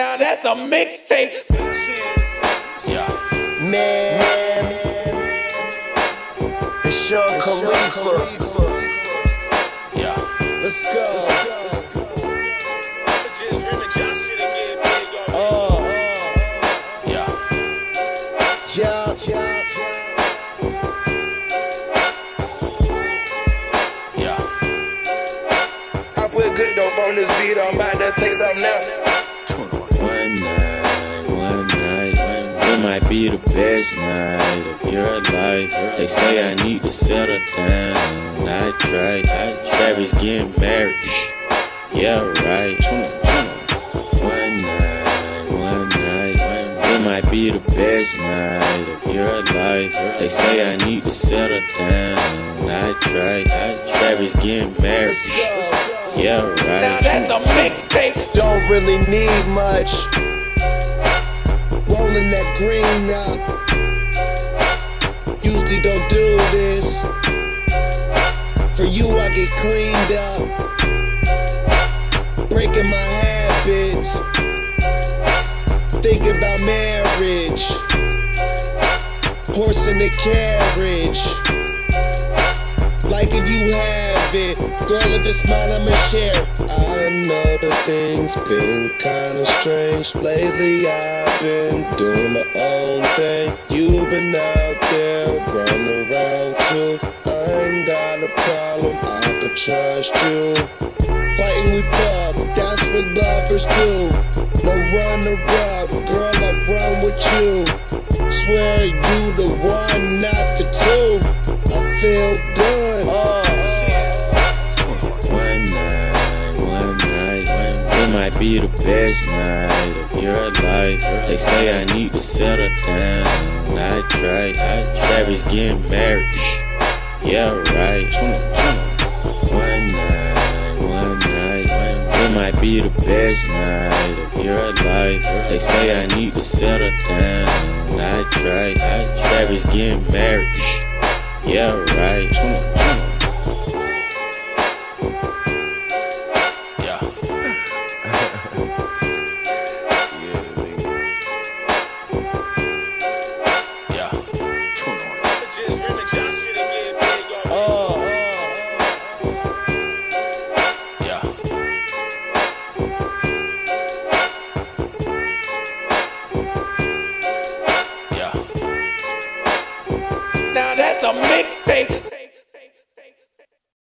Now that's a mixtape. Yeah. Man, it's Sean Khalifa. Yeah. Let's go. Oh. Yeah. Jump, Yeah. I put good dope on this beat, I'm about to take something now. Might be the best night of your life. They say I need to settle down. I try, savage getting married. Yeah, right. One night, one night, it might be the best night of your life. They say I need to settle down. I try, savage getting married. Yeah, Now right. that's a mixtape. don't really need much. Rolling that green up. Usually don't do this. For you, I get cleaned up. Breaking my habits. Thinking about marriage. Horse in the carriage. Like if you have it, girl, if it's mine, I'ma share. I know the things been kinda strange. Lately, I've been doing my own thing. You've been out there, running around too. I ain't got a problem, I could trust you. Fighting we fuck, that's what lovers do. No runner up, girl, I run with you. Swear you the one, not the two. I feel good. One might be the best night of your life. They say I need to settle down. I try, savage getting married. Yeah, right. One night, one night, it might be the best night of your life. They say I need to settle down. I try, savage getting married. Yeah, right. make